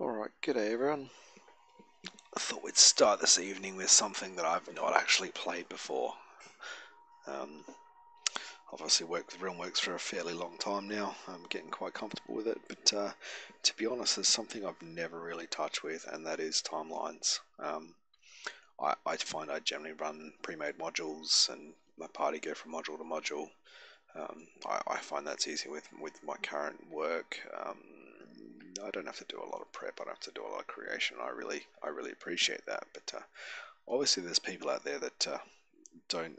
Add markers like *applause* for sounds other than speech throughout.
Alright, good day everyone. I thought we'd start this evening with something that I've not actually played before. Um, obviously worked with Realm Works for a fairly long time now. I'm getting quite comfortable with it, but uh, to be honest, there's something I've never really touched with, and that is timelines. Um, I, I, find I generally run pre-made modules, and my party go from module to module. Um, I, I, find that's easy with with my current work. Um, I don't have to do a lot of prep. I don't have to do a lot of creation. I really, I really appreciate that. But uh, obviously, there's people out there that uh, don't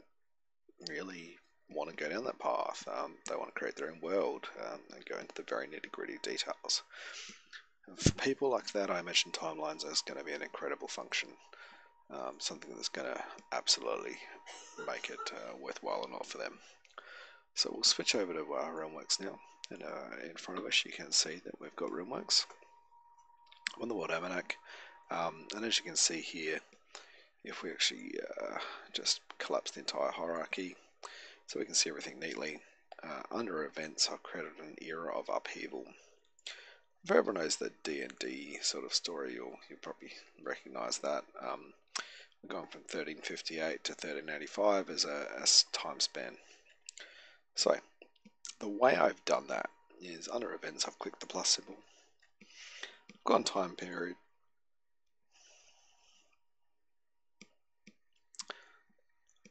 really want to go down that path. Um, they want to create their own world um, and go into the very nitty gritty details. And for people like that, I imagine timelines is going to be an incredible function. Um, something that's going to absolutely make it uh, worthwhile or not for them. So we'll switch over to uh, Realm Works now. And uh, in front of us, you can see that we've got Realm Works on the World Almanac. Um, and as you can see here, if we actually uh, just collapse the entire hierarchy, so we can see everything neatly. Uh, under events, I've created an era of upheaval. If everyone knows the D&D sort of story, you'll, you'll probably recognize that. Um, we're going from 1358 to 1385 as a, as time span. So, the way I've done that is under events, I've clicked the plus symbol, gone time period,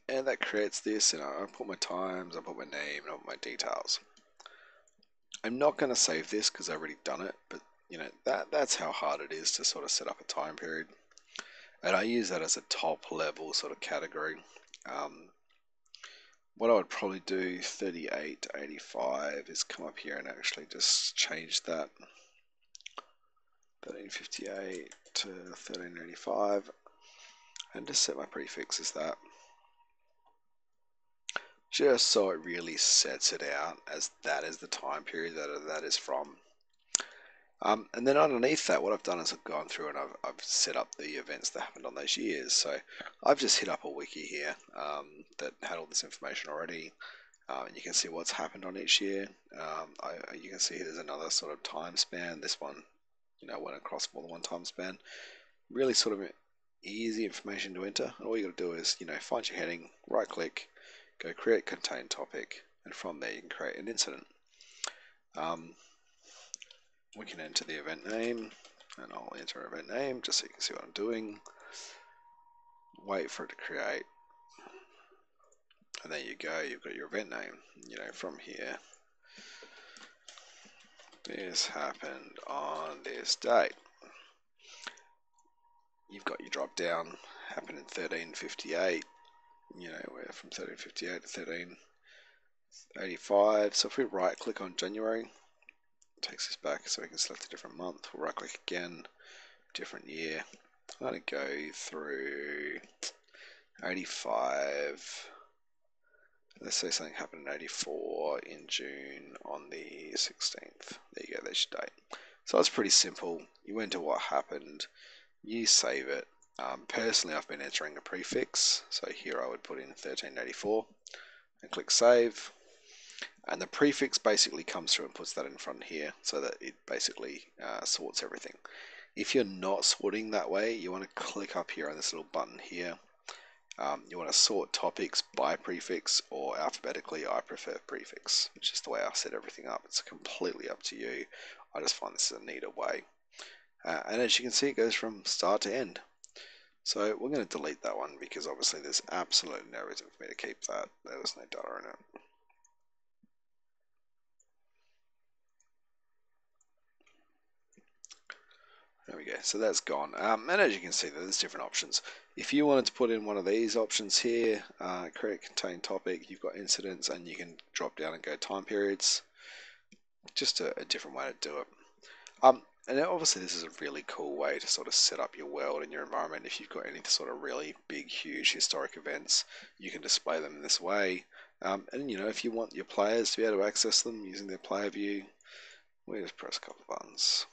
and that creates this, and I put my times, I put my name, and I put my details. I'm not going to save this because I've already done it, but you know that that's how hard it is to sort of set up a time period, and I use that as a top level sort of category. Um, what I would probably do 38 to 85 is come up here and actually just change that 1358 to 1385 and just set my prefix as that. Just so it really sets it out as that is the time period that that is from um, and then underneath that, what I've done is I've gone through and I've, I've, set up the events that happened on those years. So I've just hit up a wiki here um, that had all this information already. Uh, and you can see what's happened on each year. Um, I, you can see there's another sort of time span. This one, you know, went across more than one time span. Really sort of easy information to enter. And all you got to do is, you know, find your heading, right click, go create contain topic, and from there you can create an incident. Um, we can enter the event name and I'll enter event name just so you can see what I'm doing. Wait for it to create. And there you go you've got your event name. You know from here this happened on this date. You've got your drop down happened in 1358 you know we're from 1358 to 1385 so if we right click on January takes us back so we can select a different month. We'll right click again, different year. I'm going to go through 85. Let's say something happened in 84 in June on the 16th. There you go, there's your date. So it's pretty simple. You enter what happened, you save it. Um, personally, I've been entering a prefix, so here I would put in 1384 and click save and the prefix basically comes through and puts that in front here so that it basically uh, sorts everything. If you're not sorting that way, you want to click up here on this little button here. Um, you want to sort topics by prefix or alphabetically. I prefer prefix, which is the way I set everything up. It's completely up to you. I just find this is a neater way. Uh, and as you can see, it goes from start to end. So we're going to delete that one because obviously there's absolutely no reason for me to keep that. There was no data in it. There we go. So that's gone. Um, and as you can see, there's different options. If you wanted to put in one of these options here, uh, create contain topic, you've got incidents, and you can drop down and go time periods. Just a, a different way to do it. Um, and obviously, this is a really cool way to sort of set up your world and your environment. If you've got any sort of really big, huge historic events, you can display them in this way. Um, and you know, if you want your players to be able to access them using their player view, we just press a couple of buttons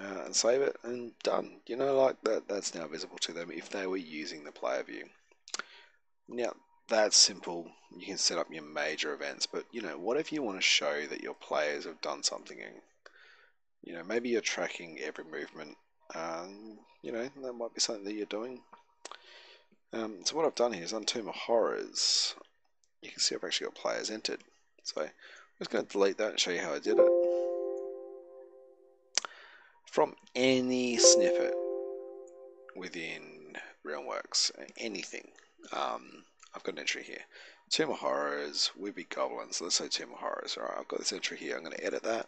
uh, and save it and done. You know, like that, that's now visible to them if they were using the player view. Now, that's simple. You can set up your major events, but you know, what if you want to show that your players have done something And, you know, maybe you're tracking every movement. Um, you know, that might be something that you're doing. Um, so what I've done here is on Tomb of Horrors, you can see I've actually got players entered. So I'm just going to delete that and show you how I did it. From any snippet within Realm Works, anything, um, I've got an entry here. Tomb of Horrors, Weeby Goblins, let's say Tomb of Horrors. Alright, I've got this entry here, I'm going to edit that.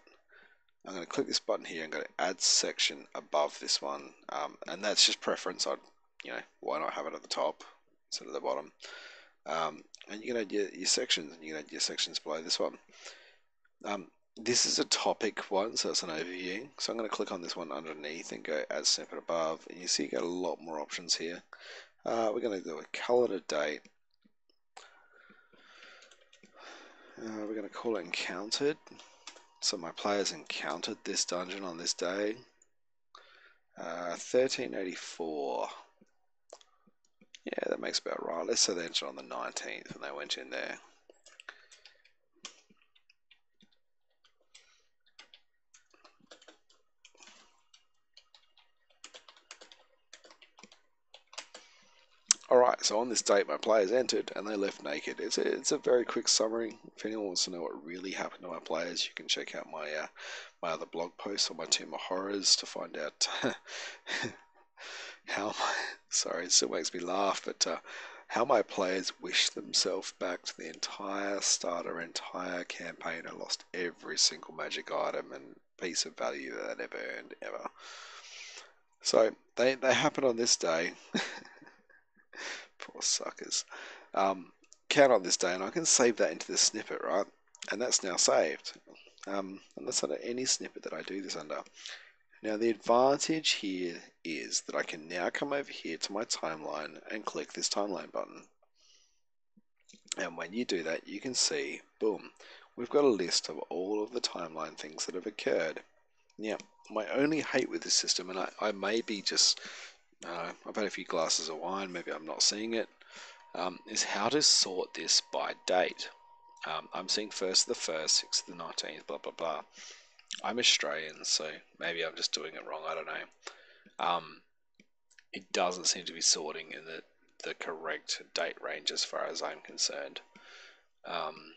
I'm going to click this button here, I'm going to add section above this one, um, and that's just preference. I'd, you know, why not have it at the top instead of the bottom? Um, and you can add your, your sections, and you can add your sections below this one. Um, this is a topic one, so it's an overview. So I'm going to click on this one underneath and go add snippet above, and you see you get a lot more options here. Uh, we're going to do a calendar date. Uh, we're going to call it encountered. So my players encountered this dungeon on this day. Uh, 1384. Yeah, that makes about right. Let's say they entered on the 19th and they went in there. Alright, so on this date my players entered and they left naked. It's a, it's a very quick summary. If anyone wants to know what really happened to my players, you can check out my uh, my other blog posts on my Tomb of Horrors to find out *laughs* how my, sorry, it still makes me laugh, but uh, how my players wished themselves back to the entire starter, entire campaign and lost every single magic item and piece of value that they'd ever earned ever. So they, they happen on this day. *laughs* *laughs* Poor suckers. Um, count on this day, and I can save that into the snippet, right? And that's now saved. Um, and that's under any snippet that I do this under. Now the advantage here is that I can now come over here to my timeline and click this timeline button. And when you do that, you can see, boom, we've got a list of all of the timeline things that have occurred. Now, my only hate with this system, and I, I may be just uh, I've had a few glasses of wine, maybe I'm not seeing it. Um, is how to sort this by date. Um, I'm seeing first the first, 6th the 19th, blah, blah, blah. I'm Australian, so maybe I'm just doing it wrong, I don't know. Um, it doesn't seem to be sorting in the, the correct date range as far as I'm concerned. Um,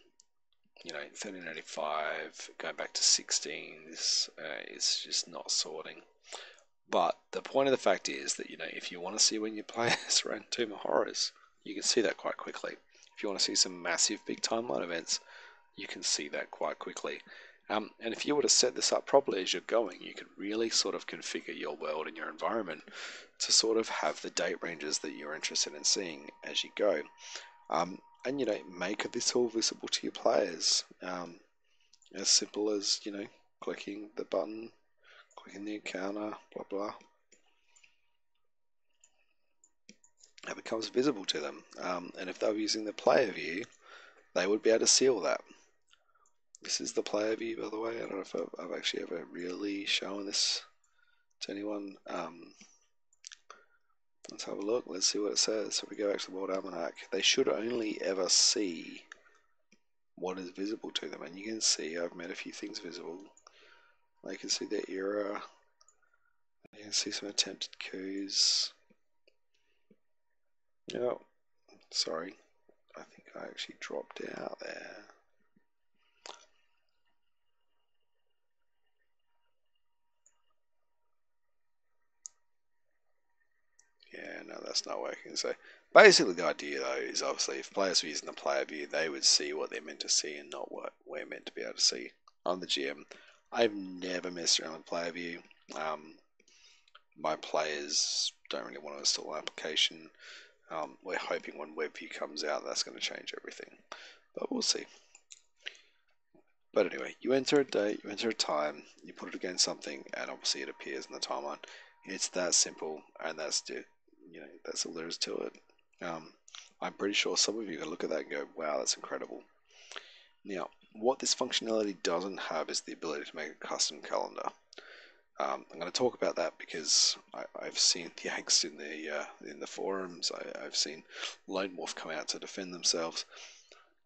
you know, 1385, going back to 16, this uh, is just not sorting. But the point of the fact is that, you know, if you want to see when your players *laughs* run Tomb of Horrors, you can see that quite quickly. If you want to see some massive big timeline events, you can see that quite quickly. Um, and if you were to set this up properly as you're going, you could really sort of configure your world and your environment to sort of have the date ranges that you're interested in seeing as you go. Um, and, you know, make this all visible to your players. Um, as simple as, you know, clicking the button clicking the encounter, blah blah. It becomes visible to them. Um, and if they were using the player view, they would be able to see all that. This is the player view, by the way. I don't know if I've, I've actually ever really shown this to anyone. Um, let's have a look. Let's see what it says. So we go back to the World Almanac. They should only ever see what is visible to them. And you can see I've made a few things visible. I can see the era. You can see some attempted coups. Oh, sorry. I think I actually dropped out there. Yeah, no, that's not working. So basically, the idea though is obviously if players were using the player view, they would see what they're meant to see and not what we're meant to be able to see. On the GM, I've never messed around with player view. Um, my players don't really want to install an application. Um, we're hoping when WebView comes out, that's going to change everything, but we'll see. But anyway, you enter a date, you enter a time, you put it against something, and obviously it appears in the timeline. It's that simple, and that's the, you know, that's all there is to it. Um, I'm pretty sure some of you can look at that and go, "Wow, that's incredible." Now, what this functionality doesn't have is the ability to make a custom calendar. Um, I'm going to talk about that because I, have seen the angst in the uh, in the forums. I, have seen Lone Wolf come out to defend themselves.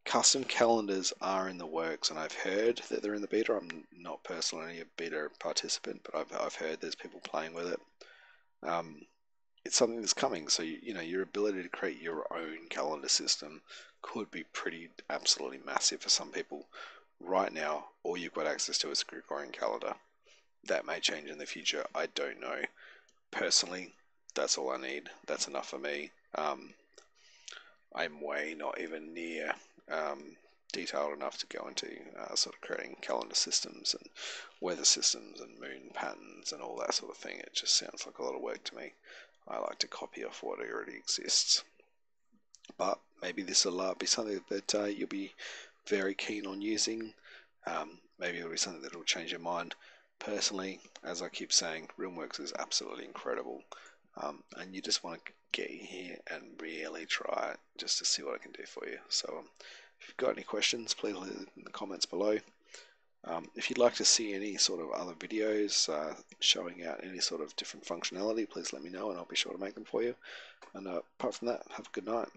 custom calendars are in the works, and I've heard that they're in the beta. I'm not personally a beta participant, but I've, I've heard there's people playing with it. Um, it's something that's coming, so you, you know your ability to create your own calendar system could be pretty absolutely massive for some people. Right now, all you've got access to is a Gregorian calendar. That may change in the future. I don't know. Personally, that's all I need. That's enough for me. Um, I'm way not even near um, detailed enough to go into uh, sort of creating calendar systems and weather systems and moon patterns and all that sort of thing. It just sounds like a lot of work to me. I like to copy off what already exists. But maybe this will uh, be something that uh, you'll be very keen on using. Um, maybe it'll be something that will change your mind. Personally, as I keep saying, Realm Works is absolutely incredible. Um, and you just want to get here and really try it just to see what I can do for you. So um, if you've got any questions, please leave them in the comments below. Um, if you'd like to see any sort of other videos uh, showing out any sort of different functionality, please let me know and I'll be sure to make them for you. And uh, apart from that, have a good night.